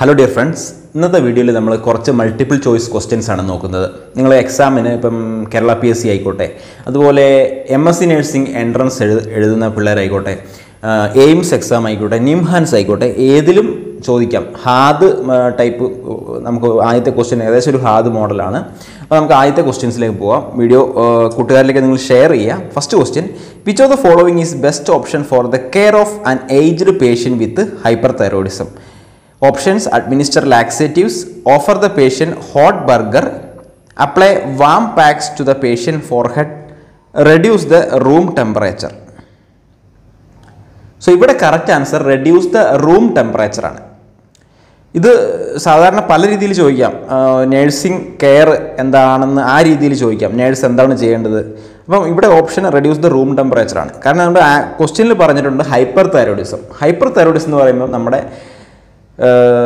Hello dear friends ഇന്നത്തെ വീഡിയോയിൽ നമ്മൾ കുറച്ച് മൾട്ടിപ്പിൾ ചോയ്സ് ക്വസ്റ്റ്യൻസ് ആണ് നോക്കുന്നത്. നിങ്ങൾ എക്സാമിന് ഇപ്പം കേരള പി എസ് സി ആയിക്കോട്ടെ അതുപോലെ M S C nursing entrance എഴു എഴുതുന്ന പിള്ളേരായിക്കോട്ടെ എയിംസ് എക്സാം ആയിക്കോട്ടെ നിംഹാൻസ് ആയിക്കോട്ടെ ഏതിലും ചോദിക്കാം. ഹാദ് ടൈപ്പ് നമുക്ക് ആദ്യത്തെ ക്വസ്റ്റ്യൻ ഏകദേശം ഒരു ഹാദ് മോഡലാണ് അപ്പോൾ നമുക്ക് ആദ്യത്തെ ക്വസ്റ്റ്യൻസിലേക്ക് പോവാം. വീഡിയോ കൂട്ടുകാരിലേക്ക് നിങ്ങൾ ഷെയർ ചെയ്യുക first question which of the following is best option for the care of an aged patient with hyperthyroidism options administer laxatives offer the patient hot burger apply warm packs to the patient forehead reduce the room temperature so ഇവിടെ correct answer reduce the room temperature ആണ്. ഇത് സാധാരണ പല രീതിയിൽ ചോദിക്കാം. Nursing care എന്താണെന്ന് ആ രീതിയിൽ ചോദിക്കാം. നേഴ്സ് എന്താണ് ചെയ്യേണ്ടത്? അപ്പം ഇവിടെ option reduce the room temperature ആണ്. കാരണം നമ്മുടെ ക്വസ്റ്റ്യനിൽ പറഞ്ഞിട്ടുണ്ട് ഹൈപ്പർ തൈറോയിഡിസം ഹൈപ്പർ തൈറോയിഡിസം എന്ന് പറയുമ്പോൾ നമ്മുടെ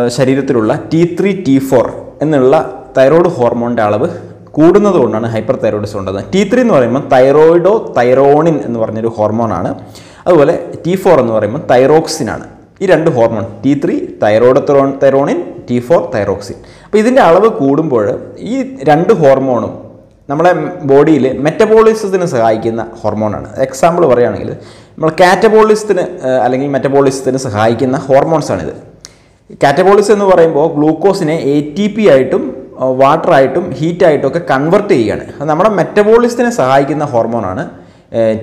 ശരീരത്തിലുള്ള ടി ത്രീ ടി ഫോർ എന്നുള്ള തൈറോയ്ഡ് ഹോർമോണിന്റെ അളവ് കൂടുന്നത് കൊണ്ടാണ് ഹൈപ്പർ തൈറോയിഡിസം ഉണ്ടത് ടി ത്രീ എന്ന് പറയുമ്പോൾ തൈറോയിഡോ തൈറോണിൻ എന്ന് പറഞ്ഞൊരു ഹോർമോണാണ് അതുപോലെ ടി ഫോർ എന്ന് പറയുമ്പോൾ തൈറോക്സിനാണ് ഈ രണ്ട് hormone T three thyroid thyronine T four thyroxine അപ്പോൾ ഇതിന്റെ അളവ് കൂടുമ്പോൾ ഈ രണ്ട് ഹോർമോണും നമ്മളെ ബോഡിയിൽ മെറ്റബോളിസത്തിന് സഹായിക്കുന്ന ഹോർമോണാണ് എക്സാമ്പിൾ പറയുകയാണെങ്കിൽ നമ്മൾ കാറ്റബോളിസത്തിന് അല്ലെങ്കിൽ മെറ്റബോളിസത്തിന് സഹായിക്കുന്ന ഹോർമോൺസാണിത് കാറ്റബോളിസ് എന്ന് പറയുമ്പോൾ ഗ്ലൂക്കോസിനെ എ ടി പി ആയിട്ടും വാട്ടറായിട്ടും ഹീറ്റായിട്ടും ഒക്കെ കൺവെർട്ട് ചെയ്യുകയാണ്. അത് നമ്മുടെ മെറ്റബോളിസത്തിനെ സഹായിക്കുന്ന ഹോർമോണാണ്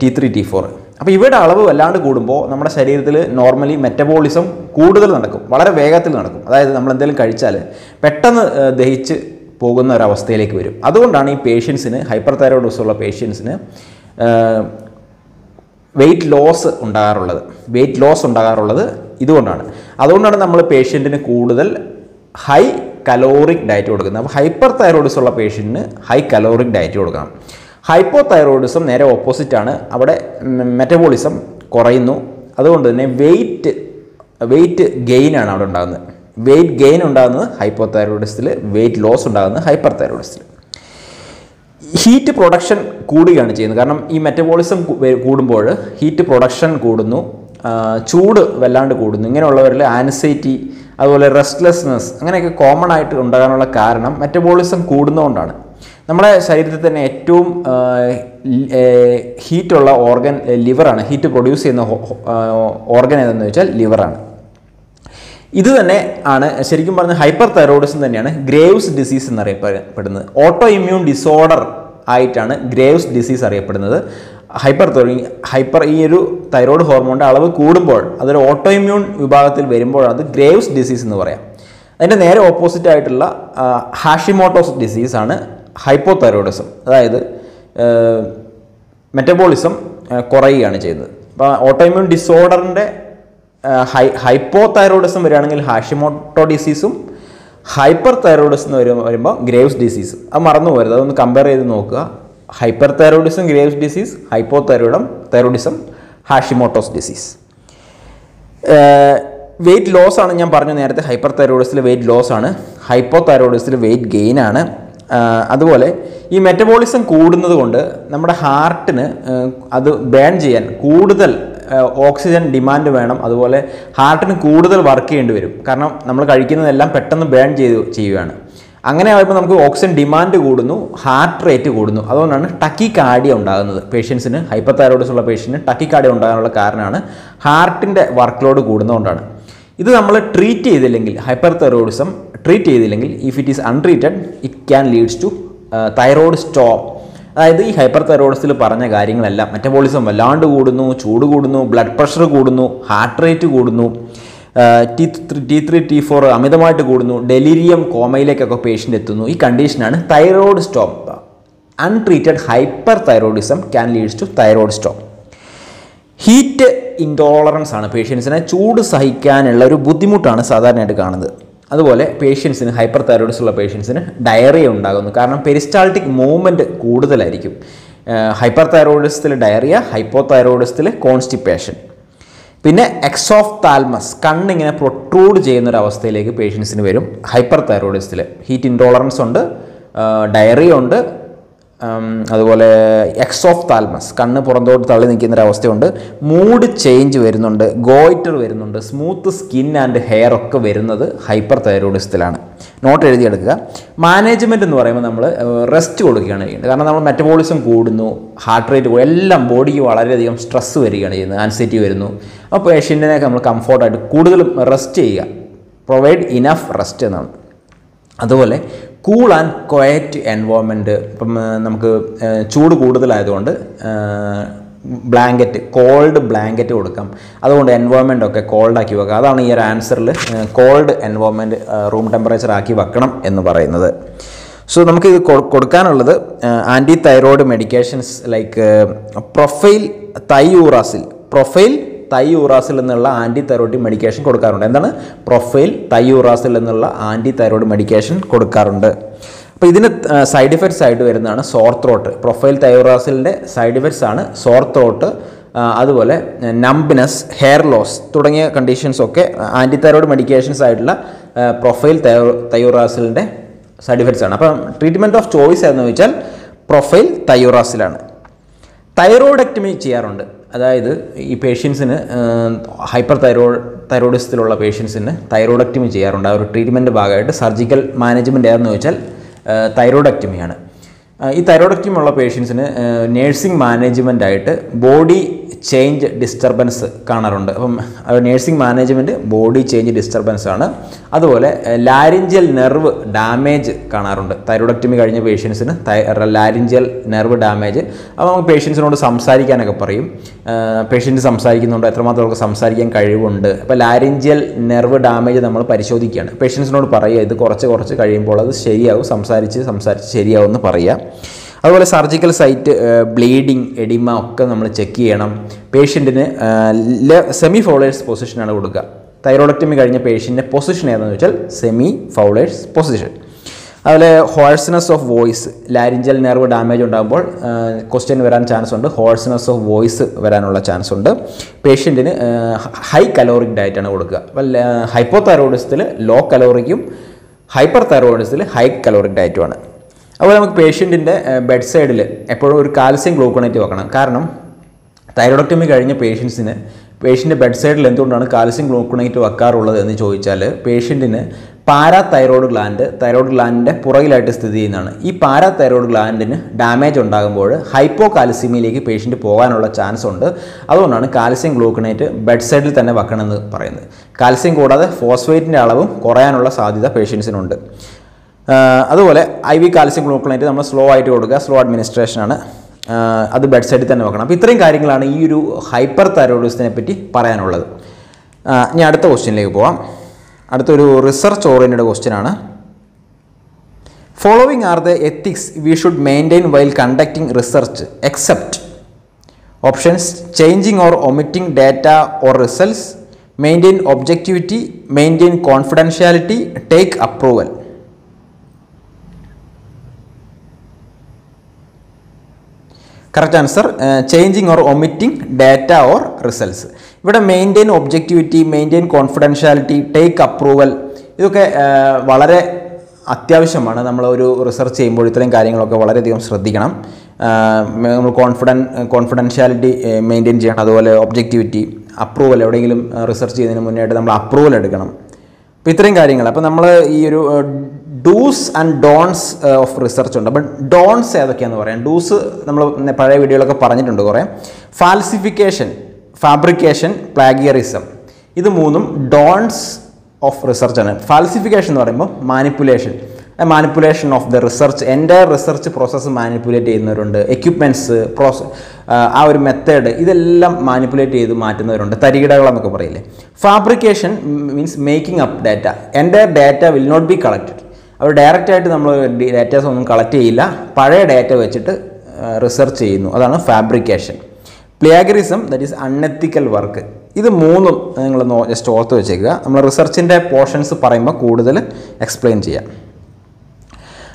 ടി ത്രീ ടി ഫോർ അപ്പോൾ ഇവയുടെ അളവ് വല്ലാണ്ട് കൂടുമ്പോൾ നമ്മുടെ ശരീരത്തിൽ നോർമലി മെറ്റബോളിസം കൂടുതൽ നടക്കും വളരെ വേഗത്തിൽ നടക്കും. അതായത് നമ്മൾ എന്തെങ്കിലും കഴിച്ചാൽ പെട്ടെന്ന് ദഹിച്ച് പോകുന്ന ഒരവസ്ഥയിലേക്ക് വരും. അതുകൊണ്ടാണ് ഈ പേഷ്യൻസിന് ഹൈപ്പർ തൈറോയിഡോസ് ഉള്ള പേഷ്യൻസിന് വെയിറ്റ് ലോസ് ഉണ്ടാകാറുള്ളത്. വെയിറ്റ് ലോസ് ഉണ്ടാകാറുള്ളത് ഇതുകൊണ്ടാണ്. അതുകൊണ്ടാണ് നമ്മൾ പേഷ്യന്റിന് കൂടുതൽ ഹൈ കലോറിക് ഡയറ്റ് കൊടുക്കുന്നത്. അപ്പോൾ ഹൈപ്പർ തൈറോയിഡ്സ് ഉള്ള പേഷ്യന്റിന് ഹൈ കലോറിക് ഡയറ്റ് കൊടുക്കണം. ഹൈപ്പോ തൈറോയിഡിസം നേരെ ഓപ്പോസിറ്റാണ് അവിടെ മെറ്റബോളിസം കുറയുന്നു. അതുകൊണ്ട് തന്നെ വെയ്റ്റ് വെയ്റ്റ് ഗെയിൻ ആണ് അവിടെ ഉണ്ടാകുന്നത്. വെയ്റ്റ് ഗെയിൻ ഉണ്ടാകുന്നത് ഹൈപ്പോ തൈറോയിഡിസത്തിൽ വെയിറ്റ് ലോസ് ഉണ്ടാകുന്നത് ഹൈപ്പർ തൈറോയിഡിസത്തിൽ ഹീറ്റ് പ്രൊഡക്ഷൻ കൂടുകയാണ് ചെയ്യുന്നത്. കാരണം ഈ മെറ്റബോളിസം കൂടുമ്പോൾ ഹീറ്റ് പ്രൊഡക്ഷൻ കൂടുന്നു. ചൂട് വല്ലാണ്ട് കൂടുന്നു. ഇങ്ങനെയുള്ളവരിൽ ആൻസൈറ്റി അതുപോലെ റെസ്റ്റ്ലെസ്നെസ് അങ്ങനെയൊക്കെ കോമൺ ആയിട്ട് ഉണ്ടാകാനുള്ള കാരണം മെറ്റബോളിസം കൂടുന്നതുകൊണ്ടാണ്. നമ്മുടെ ശരീരത്തിൽ തന്നെ ഏറ്റവും ഹീറ്റുള്ള ഓർഗൻ ലിവറാണ് ഹീറ്റ് പ്രൊഡ്യൂസ് ചെയ്യുന്ന ഓർഗൻ ഏതെന്ന് വെച്ചാൽ ലിവറാണ് ഇത് തന്നെ ആണ് ശരിക്കും പറഞ്ഞ ഹൈപ്പർ തൈറോയിഡിസം തന്നെയാണ് ഗ്രേവ്സ് ഡിസീസ് എന്നറിയപ്പെടുന്നത്. ഓട്ടോ ഇമ്മ്യൂൺ ഡിസോർഡർ ആയിട്ടാണ് ഗ്രേവ്സ് ഡിസീസ് അറിയപ്പെടുന്നത്. ഹൈപ്പർ ഹൈപ്പർ ഈ ഒരു തൈറോയ്ഡ് ഹോർമോണിന്റെ അളവ് കൂടുമ്പോൾ അതൊരു ഓട്ടോ ഇമ്മ്യൂൺ വിഭാഗത്തിൽ വരുമ്പോൾ അത് ഗ്രേവ്സ് ഡിസീസ് എന്ന് പറയാം. അതിന്റെ നേരെ ഓപ്പോസിറ്റ് ആയിട്ടുള്ള ഹാഷിമോട്ടോസ് ഡിസീസാണ് ഹൈപ്പോ തൈറോയിഡിസം അതായത് മെറ്റബോളിസം കുറയുകയാണ് ചെയ്യുന്നത്. അപ്പോൾ ഓട്ടോ ഇമ്മ്യൂൺ ഡിസോർഡറിന്റെ ഹൈ ഹൈപ്പോ തൈറോയിഡിസം വരികയാണെങ്കിൽ ഹാഷിമോട്ടോ ഡിസീസും ഹൈപ്പർ തൈറോയിഡിസം എന്ന് വരുമ്പോൾ ഗ്രേവ്സ് ഡിസീസ് അത് മറന്നു പോരുത് അതൊന്ന് കമ്പയർ ചെയ്ത് നോക്കുക. Hyperthyroidism Graves disease hypo thyroid thyroidism Hashimoto's disease weight loss ആണ് ഞാൻ പറഞ്ഞു നേരത്തെ. ഹൈപ്പർ തൈറോയിഡിസിൽ വെയിറ്റ് ലോസ് ആണ്. ഹൈപ്പോ തൈറോയിഡിസിൽ വെയിറ്റ് ഗെയിൻ ആണ്. അതുപോലെ ഈ മെറ്റബോളിസം കൂടുന്നത് കൊണ്ട് നമ്മുടെ ഹാർട്ടിന് അത് ബേൺ ചെയ്യാൻ കൂടുതൽ ഓക്സിജൻ ഡിമാൻഡ് വേണം. അതുപോലെ ഹാർട്ടിന് കൂടുതൽ വർക്ക് ചെയ്യേണ്ടി വരും. കാരണം നമ്മൾ കഴിക്കുന്നതെല്ലാം പെട്ടെന്ന് ബേൺ ചെയ്ത് ചെയ്യുകയാണ്. അങ്ങനെ ആകുമ്പോൾ നമുക്ക് ഓക്സിജൻ ഡിമാൻഡ് കൂടുന്നു ഹാർട്ട് റേറ്റ് കൂടുന്നു. അതുകൊണ്ടാണ് ടക്കി കാർഡിയ ഉണ്ടാകുന്നത്. പേഷ്യൻസിന് ഹൈപ്പർ തൈറോയിഡ്സ് ഉള്ള പേഷ്യന്റിന് ടക്കി കാർഡിയ ഉണ്ടാകാനുള്ള കാരണമാണ് ഹാർട്ടിന്റെ വർക്ക് ലോഡ് കൂടുന്നതുകൊണ്ടാണ്. ഇത് നമ്മൾ ട്രീറ്റ് ചെയ്തില്ലെങ്കിൽ ഹൈപ്പർ തൈറോയിഡിസം ട്രീറ്റ് ചെയ്തില്ലെങ്കിൽ if it is untreated it can leads to thyroid stop അതായത് ഈ ഹൈപ്പർ തൈറോയിഡ്സിൽ പറഞ്ഞ കാര്യങ്ങളെല്ലാം മെറ്റബോളിസം വല്ലാണ്ട് കൂടുന്നു ചൂട് കൂടുന്നു ബ്ലഡ് പ്രഷർ കൂടുന്നു ഹാർട്ട് റേറ്റ് കൂടുന്നു. T T three T four അമിതമായിട്ട് കൂടുന്നു. ഡെലിരിയം കോമയിലേക്കൊക്കെ പേഷ്യന്റ് എത്തുന്നു. ഈ കണ്ടീഷനാണ് thyroid storm untreated hyperthyroidism can leads to thyroid storm heat intolerance ആണ് പേഷ്യൻസിനെ ചൂട് സഹിക്കാനുള്ള ഒരു ബുദ്ധിമുട്ടാണ് സാധാരണയായിട്ട് കാണുന്നത്. അതുപോലെ പേഷ്യൻസിന് ഹൈപ്പർ തൈറോയിഡ്സ് ഉള്ള പേഷ്യൻസിന് ഡയറിയ ഉണ്ടാകുന്നു. കാരണം പെരിസ്റ്റാൾട്ടിക് മൂവ്മെന്റ് കൂടുതലായിരിക്കും. ഹൈപ്പർ തൈറോയിഡിസത്തിൽ ഡയറിയ ഹൈപ്പോ തൈറോയിഡിസത്തിൽ കോൺസ്റ്റിപ്പേഷൻ പിന്നെ എക്സോഫ് താൽമസ് കണ്ണിങ്ങനെ പ്രൊട്രൂഡ് ചെയ്യുന്ന ഒരു അവസ്ഥയിലേക്ക് പേഷ്യൻസിന് വരും. ഹൈപ്പർ തൈറോയിഡിസത്തിൽ ഹീറ്റ് ഇൻടോളറൻസ് ഉണ്ട് ഡയറിയ ഉണ്ട് അതുപോലെ എക്സ് ഓഫ് താൽമസ് കണ്ണ് പുറന്തോട്ട് തള്ളി നിൽക്കുന്ന ഒരു അവസ്ഥയുണ്ട്. മൂഡ് ചേഞ്ച് വരുന്നുണ്ട് ഗോയിറ്റർ വരുന്നുണ്ട് സ്മൂത്ത് സ്കിൻ ആൻഡ് ഹെയർ ഒക്കെ വരുന്നത് ഹൈപ്പർ തൈറോയിഡിസത്തിലാണ് നോട്ട് എഴുതിയെടുക്കുക. മാനേജ്മെന്റ് എന്ന് പറയുമ്പോൾ നമ്മൾ റെസ്റ്റ് കൊടുക്കുകയാണ് ചെയ്യുന്നത്. കാരണം നമ്മൾ മെറ്റബോളിസം കൂടുന്നു ഹാർട്ട് റേറ്റ് കൂടും എല്ലാം ബോഡിക്ക് വളരെയധികം സ്ട്രെസ്സ് വരികയാണ് ചെയ്യുന്നത് ആൻസൈറ്റി വരുന്നു. അപ്പോൾ പേഷ്യന്റിനെയൊക്കെ നമ്മൾ കംഫോർട്ടായിട്ട് കൂടുതലും റെസ്റ്റ് ചെയ്യുക. പ്രൊവൈഡ് ഇനഫ് റെസ്റ്റ് എന്നാണ്. അതുപോലെ കൂൾ ആൻഡ് ക്വയറ്റ് എൻവോൺമെന്റ് ഇപ്പം നമുക്ക് ചൂട് കൂടുതലായതുകൊണ്ട് ബ്ലാങ്കറ്റ് കോൾഡ് ബ്ലാങ്കറ്റ് കൊടുക്കാം. അതുകൊണ്ട് എൻവോൺമെന്റ് ഒക്കെ കോൾഡ് ആക്കി വെക്കാം. അതാണ് ഈ ഒരു ആൻസറിൽ കോൾഡ് എൻവോൺമെന്റ് റൂം ടെമ്പറേച്ചർ ആക്കി വെക്കണം എന്ന് പറയുന്നത്. സോ നമുക്ക് ഇത് കൊടുക്കാനുള്ളത് anti thyroid medications like propylthiouracil propylthiouracil എന്നുള്ള ആന്റി തൈറോയ്ഡ് മെഡിക്കേഷൻ കൊടുക്കാറുണ്ട്. എന്താണ്? പ്രൊഫൈൽ തൈയൂറാസിൽ എന്നുള്ള ആന്റി തൈറോയ്ഡ് മെഡിക്കേഷൻ കൊടുക്കാറുണ്ട്. അപ്പോൾ ഇതിന് സൈഡ് ഇഫക്ട്സ് ആയിട്ട് വരുന്നതാണ് സോർ ത്രോട്ട് പ്രൊഫൈൽ തൈറോസിലിന്റെ സൈഡ് ഇഫക്ട്സ് ആണ് സോർ ത്രോട്ട് അതുപോലെ നംബിനസ് ഹെയർ ലോസ് തുടങ്ങിയ കണ്ടീഷൻസ് ഒക്കെ ആന്റി തൈറോയ്ഡ് മെഡിക്കേഷൻസ് ആയിട്ടുള്ള പ്രൊഫൈൽ തൈറോസിലിന്റെ സൈഡ് ഇഫക്ട്സ് ആണ്. അപ്പം ട്രീറ്റ്മെന്റ് ഓഫ് ചോയ്സ് എന്ന് വെച്ചാൽ പ്രൊഫൈൽ തൈറോസിലാണ് തൈറോയിഡക്ടമി ചെയ്യാറുണ്ട്. അതായത് ഈ പേഷ്യൻസിന് ഹൈപ്പർ തൈറോയ്ഡ് തൈറോയിഡിസത്തിലുള്ള പേഷ്യൻസിന് തൈറോയിഡക്ടമി ചെയ്യാറുണ്ട്. ആ ഒരു ട്രീറ്റ്മെന്റ് ഭാഗമായിട്ട് സർജിക്കൽ മാനേജ്മെന്റ് ഏതെന്ന് ചോദിച്ചാൽ തൈറോയിഡക്ടമിയാണ് ഈ തൈറോയിഡക്ടമി പേഷ്യൻസിന് നേഴ്സിംഗ് മാനേജ്മെന്റ് ആയിട്ട് ബോഡി ചേഞ്ച് ഡിസ്റ്റർബൻസ് കാണാറുണ്ട്. അപ്പം nursing management body change disturbance ആണ്. അതുപോലെ ലാരിഞ്ചൽ നെർവ് ഡാമേജ് കാണാറുണ്ട്. തൈറോയിഡക്ടമി കഴിഞ്ഞ പേഷ്യൻസിന് ലാരിഞ്ചൽ നെർവ് ഡാമേജ് അപ്പോൾ നമുക്ക് പേഷ്യൻസിനോട് സംസാരിക്കാനൊക്കെ പറയും. പേഷ്യന്റ് സംസാരിക്കുന്നുണ്ട് എത്രമാത്രം അവർക്ക് സംസാരിക്കാൻ കഴിവുണ്ട്. അപ്പോൾ ലാരിഞ്ചൽ നെർവ് ഡാമേജ് നമ്മൾ പരിശോധിക്കുകയാണ്. പേഷ്യൻസിനോട് പറയുക ഇത് കുറച്ച് കുറച്ച് കഴിയുമ്പോൾ അത് ശരിയാകും സംസാരിച്ച് സംസാരിച്ച് ശരിയാവും എന്ന് പറയുക. അതുപോലെ സർജിക്കൽ സൈറ്റ് ബ്ലീഡിങ് എഡിമ ഒക്കെ നമ്മൾ ചെക്ക് ചെയ്യണം. പേഷ്യന്റിന് സെമി ഫോളേഴ്സ് പൊസിഷനാണ് കൊടുക്കുക. തൈറോയിഡക്ടമി കഴിഞ്ഞ പേഷ്യന്റെ പൊസിഷൻ ഏതെന്ന് വെച്ചാൽ സെമി ഫൗളേഴ്സ് പൊസിഷൻ അതുപോലെ hoarseness of voice laryngeal nerve damage ഉണ്ടാകുമ്പോൾ ക്വസ്റ്റ്യൻ വരാൻ ചാൻസ് ഉണ്ട്. ഹോഴ്സ്നെസ് ഓഫ് വോയിസ് വരാനുള്ള ചാൻസ് ഉണ്ട്. പേഷ്യന്റിന് ഹൈ കലോറിക് ഡയറ്റാണ് കൊടുക്കുക. അപ്പോൾ ഹൈപ്പോ തൈറോയിഡിസത്തിൽ ലോ കലോറിക്കും ഹൈപ്പർ തൈറോയിഡിസത്തിൽ ഹൈ കലോറിക് ഡയറ്റുമാണ് അതുപോലെ നമുക്ക് പേഷ്യന്റിന്റെ ബെഡ് സൈഡിൽ എപ്പോഴും ഒരു കാൽസ്യം ഗ്ലൂക്കണേറ്റ് വെക്കണം. കാരണം തൈറോയിഡക്ടമി കഴിഞ്ഞ പേഷ്യൻസിന് പേഷ്യന്റെ ബെഡ് സൈഡിൽ എന്തുകൊണ്ടാണ് കാൽസ്യം ഗ്ലൂക്കണേറ്റ് വെക്കാറുള്ളത് എന്ന് ചോദിച്ചാൽ പേഷ്യന്റിന് പാരാ തൈറോയ്ഡ് ഗ്ലാൻഡ് തൈറോയ്ഡ് ഗ്ലാൻഡിന്റെ പുറകിലായിട്ട് സ്ഥിതി ചെയ്യുന്നതാണ്. ഈ പാരാ തൈറോയ്ഡ് ഗ്ലാൻഡിന് ഡാമേജ് ഉണ്ടാകുമ്പോൾ ഹൈപ്പോ കാൽസ്യമിലേക്ക് പേഷ്യന്റ് പോകാനുള്ള ചാൻസ് ഉണ്ട്. അതുകൊണ്ടാണ് കാൽസ്യം ഗ്ലൂക്കണേറ്റ് ബെഡ് സൈഡിൽ തന്നെ വെക്കണമെന്ന് പറയുന്നത്. കാൽസ്യം കൂടാതെ ഫോസ്ഫേറ്റിന്റെ അളവും കുറയാനുള്ള സാധ്യത പേഷ്യൻസിനുണ്ട് അതുപോലെ ഐ വി കാൽസ്യം ഗ്ലൂക്കണേറ്റ് നമ്മൾ സ്ലോ ആയിട്ട് കൊടുക്കുക സ്ലോ അഡ്മിനിസ്ട്രേഷനാണ് അത് ബെഡ് സൈഡിൽ തന്നെ വെക്കണം. അപ്പോൾ ഇത്രയും കാര്യങ്ങളാണ് ഈ ഒരു ഹൈപ്പർ തൈറോയിഡിസത്തിനെ പറ്റി പറയാനുള്ളത് ഇനി അടുത്ത ക്വസ്റ്റ്യനിലേക്ക് പോവാം. അടുത്തൊരു റിസർച്ച് ഓറിയന്റഡ് ക്വസ്റ്റ്യൻ ആണ്. Following are the ethics we should maintain while conducting research except options changing or omitting data or results maintain objectivity maintain confidentiality take approval correct answer changing or omitting data or results ഇവിടെ maintain objectivity maintain confidentiality take approval ഇതൊക്കെ വളരെ അത്യാവശ്യമാണ്. നമ്മൾ ഒരു research ചെയ്യുമ്പോൾ ഇത്രയും കാര്യങ്ങളൊക്കെ വളരെയധികം ശ്രദ്ധിക്കണം. ആ, നമ്മൾ കോൺഫിഡൻ കോൺഫിഡൻഷ്യാലിറ്റി മെയിന്റെയിൻ ചെയ്യണം. അതുപോലെ ഒബ്ജക്റ്റിവിറ്റി അപ്രൂവൽ എവിടെയെങ്കിലും റിസർച്ച് ചെയ്യുന്നതിന് മുന്നായിട്ട് നമ്മൾ അപ്രൂവൽ എടുക്കണം. അപ്പോൾ ഇത്രയും കാര്യങ്ങൾ അപ്പോൾ നമ്മൾ ഈ ഒരു dos and don'ts of research ഉണ്ട്. അപ്പം ഡോൺസ് ഏതൊക്കെയാണെന്ന് പറയാം? ഡൂസ് നമ്മൾ പഴയ വീഡിയോയിലൊക്കെ പറഞ്ഞിട്ടുണ്ട് കുറേ. ഫാൽസിഫിക്കേഷൻ ഫാബ്രിക്കേഷൻ പ്ലാഗിയറിസം ഇത് മൂന്നും ഡോൺസ് ഓഫ് റിസർച്ചാണ് ഫാൽസിഫിക്കേഷൻ എന്ന് പറയുമ്പോൾ manipulation manipulation of the research എന്റെ റിസർച്ച് പ്രോസസ്സ് മാനിപ്പുലേറ്റ് ചെയ്യുന്നവരുണ്ട്. എക്യുപ്മെന്റ്സ് പ്രോസ ആ ഒരു മെത്തേഡ് ഇതെല്ലാം മാനിപ്പുലേറ്റ് ചെയ്ത് മാറ്റുന്നവരുണ്ട്. തരികിടകളെന്നൊക്കെ പറയില്ലേ? Fabrication means making up data എന്റെ data will not be collected അവർ ഡയറക്റ്റായിട്ട് നമ്മൾ ഡാറ്റാസ് ഒന്നും കളക്ട് ചെയ്യില്ല. പഴയ ഡാറ്റ വെച്ചിട്ട് റിസർച്ച് ചെയ്യുന്നു. അതാണ് fabrication. Plagiarism that is unethical work ഇത് മൂന്നും നിങ്ങൾ ജസ്റ്റ് ഓർത്ത് വെച്ചേക്കുക. നമ്മൾ റിസർച്ചിന്റെ പോർഷൻസ് പറയുമ്പോൾ കൂടുതൽ എക്സ്പ്ലെയിൻ ചെയ്യാം.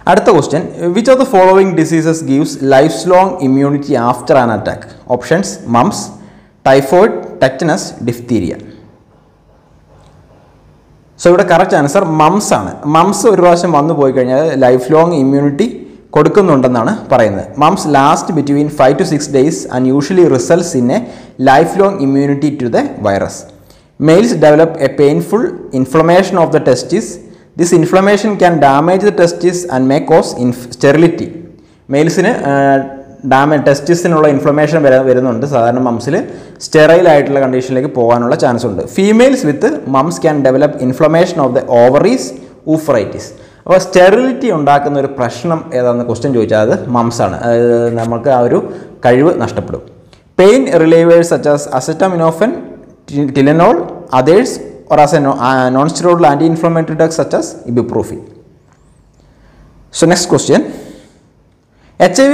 അടുത്ത question which of the following diseases gives life long immunity after an attack options mumps typhoid tetanus diphtheria so ഇവിടെ കറക്റ്റ് ആൻസർ മംസ് ആണ്. മംസ് ഒരു പ്രാവശ്യം വന്നു പോയി കഴിഞ്ഞാൽ ലൈഫ് ലോങ് ഇമ്മ്യൂണിറ്റി കൊടുക്കുന്നുണ്ടെന്നാണ് പറയുന്നത്. Mumps last between five to six days and usually results in a life long immunity to the virus males develop a painful inflammation of the testes this inflammation can damage the testes and may cause ഇൻഫ് sterility മെയിൽസിന് damage ടെസ്റ്റിസിനുള്ള inflammation വര വരുന്നുണ്ട്. സാധാരണ മംസിൽ sterile ആയിട്ടുള്ള കണ്ടീഷനിലേക്ക് പോകാനുള്ള chance ഉണ്ട്. Females with mumps can develop inflammation of the ovaries oophoritis അപ്പോൾ sterility ഉണ്ടാക്കുന്ന ഒരു പ്രശ്നം ഏതാണെന്ന് ക്വസ്റ്റ്യൻ ചോദിച്ചാൽ അത് മംസാണ് അതായത് നമുക്ക് ആ ഒരു കഴിവ് നഷ്ടപ്പെടും. Pain relievers such as acetaminophen Tylenol others or as a no- non-steroidal anti-inflammatory drugs such as ibuprofen. So next question. HIV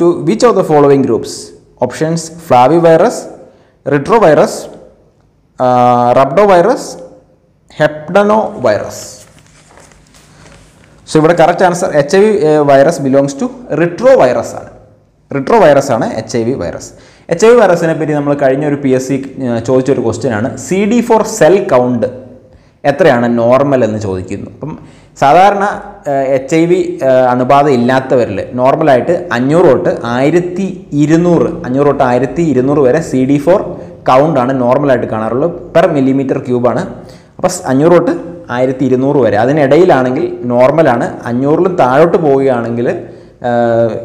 to which of the following groups options flavivirus retrovirus rhabdovirus hepadnavirus so ഇവിടെ correct answer H I V virus belongs to retrovirus ആണ്. Retrovirus ആണ് H I V virus H I V വൈറസിനെ പറ്റി നമ്മൾ കഴിഞ്ഞ ഒരു P S C ചോദിച്ചൊരു question ആണ്. C D four cell count എത്രയാണ് നോർമൽ എന്ന് ചോദിക്കുന്നു. അപ്പം സാധാരണ എച്ച് ഐ വി അണുബാധ ഇല്ലാത്തവരിൽ നോർമലായിട്ട് അഞ്ഞൂറ് തൊട്ട് ആയിരത്തി ഇരുന്നൂറ് അഞ്ഞൂറ് തൊട്ട് ആയിരത്തി ഇരുന്നൂറ് വരെ സി ഡി ഫോർ കൗണ്ടാണ് നോർമലായിട്ട് കാണാറുള്ളത് പെർ മില്ലിമീറ്റർ ക്യൂബാണ്. അപ്പോൾ അഞ്ഞൂറ് തൊട്ട് ആയിരത്തി ഇരുന്നൂറ് വരെ. അതിനിടയിലാണെങ്കിൽ നോർമലാണ്. അഞ്ഞൂറിലും താഴോട്ട് പോവുകയാണെങ്കിൽ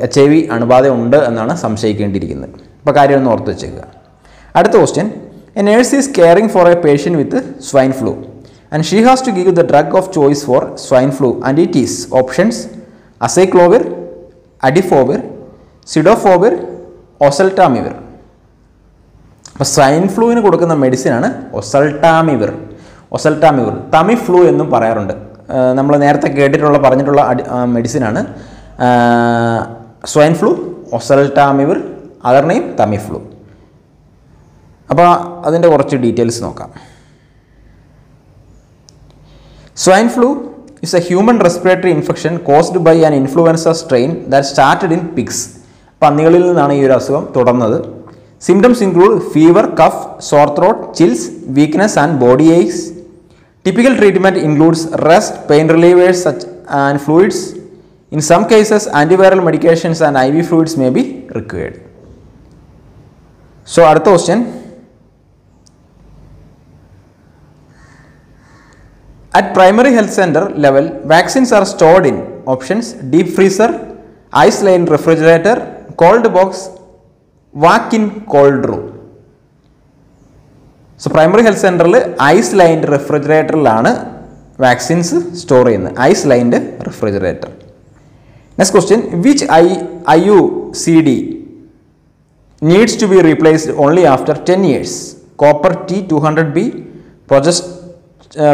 എച്ച് ഐ വി അണുബാധ ഉണ്ട് എന്നാണ് സംശയിക്കേണ്ടിയിരിക്കുന്നത്. അപ്പോൾ കാര്യം ഒന്ന് ഓർത്ത് വെച്ചേക്കുക. അടുത്ത question a nurse is caring for a patient with swine flu and she has to give the drug of choice for swine flu and it is options acyclovir adefovir cidofovir oseltamivir അപ്പോൾ swine ഫ്ലൂവിന് കൊടുക്കുന്ന മെഡിസിനാണ് ഒസൽട്ടാമിവിർ ഒസൽട്ടാമിവിർ തമി flu എന്നും പറയാറുണ്ട്. നമ്മൾ നേരത്തെ കേട്ടിട്ടുള്ള പറഞ്ഞിട്ടുള്ള മെഡിസിനാണ് swine flu oseltamivir other name Tamiflu അപ്പോൾ അതിന്റെ കുറച്ച് ഡീറ്റെയിൽസ് നോക്കാം. Swine flu is a human respiratory infection caused by an influenza strain that started in pigs പന്നികളിൽ നിന്നാണ് ഈ ഒരു അസുഖം തുടർന്നത്. Symptoms include fever cough sore throat chills weakness and body aches typical treatment includes rest pain relievers such and fluids in some cases antiviral medications and I V fluids may be required so അടുത്ത question At primary health center level, vaccines are stored in options deep freezer, ice lined refrigerator, cold box, walk-in cold room. So primary health സെന്ററിൽ ice lined റെഫ്രിജറേറ്ററിലാണ് vaccines store ചെയ്യുന്നത്. Ice lined refrigerator next question which I I U C D needs to be replaced only after ten years copper T two hundred B പ്രൊജസ്റ്റ്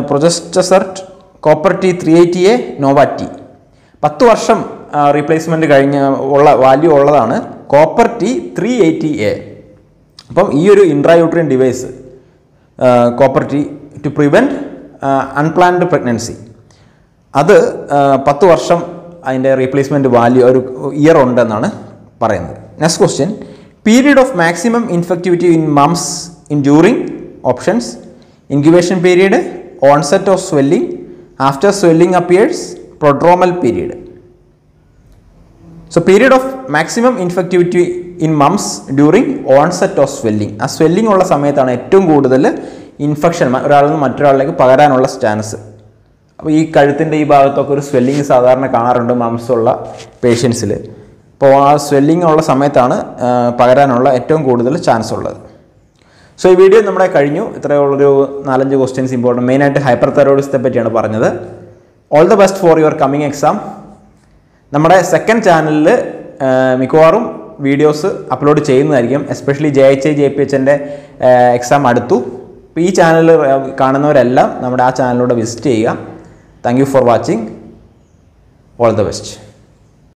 Progestasert copper T three eighty A Nova T പത്ത് വർഷം replacement കഴിഞ്ഞ ഉള്ള value ഉള്ളതാണ് copper T three eighty A. അപ്പം ഈ ഒരു intrauterine device copper T to prevent unplanned pregnancy അത് പത്ത് വർഷം അതിന്റെ റീപ്ലേസ്മെന്റ് വാല്യൂ ഒരു ഇയർ ഉണ്ടെന്നാണ് പറയുന്നത്. Next question period of maximum infectivity in mumps in during options incubation period onset of swelling after swelling appears prodromal period so period of maximum infectivity in mumps during onset of swelling ആ swelling ഉള്ള സമയത്താണ് ഏറ്റവും കൂടുതൽ infection ഒരാളിൽ നിന്ന് മറ്റൊരാളിലേക്ക് പകരാനുള്ള chance അപ്പോൾ ഈ കഴുത്തിന്റെ ഈ ഭാഗത്തൊക്കെ ഒരു സ്വെല്ലിംഗ് സാധാരണ കാണാറുണ്ട് മംസ് ഉള്ള പേഷ്യൻസിൽ അപ്പോൾ ആ സ്വെല്ലിംഗ് ഉള്ള സമയത്താണ് പകരാനുള്ള ഏറ്റവും കൂടുതൽ ചാൻസ് ഉള്ളത്. സോ ഈ വീഡിയോ നമ്മുടെ കഴിഞ്ഞു. ഇത്രയുള്ളൊരു നാലഞ്ച് ക്വസ്റ്റ്യൻസ് ഇമ്പോർട്ടന്റ് മെയിനായിട്ട് ഹൈപ്പർ തൈറോയിഡിസത്തെ പറ്റിയാണ് പറഞ്ഞത്. All the best for your coming exam നമ്മുടെ സെക്കൻഡ് ചാനലിൽ മിക്കവാറും വീഡിയോസ് അപ്ലോഡ് ചെയ്യുന്നതായിരിക്കും. Especially J H I J P എച്ചിന്റെ exam അടുത്തു. അപ്പോൾ ഈ ചാനൽ കാണുന്നവരെല്ലാം നമ്മുടെ ആ ചാനലിലൂടെ വിസിറ്റ് ചെയ്യുക. Thank you for watching all the best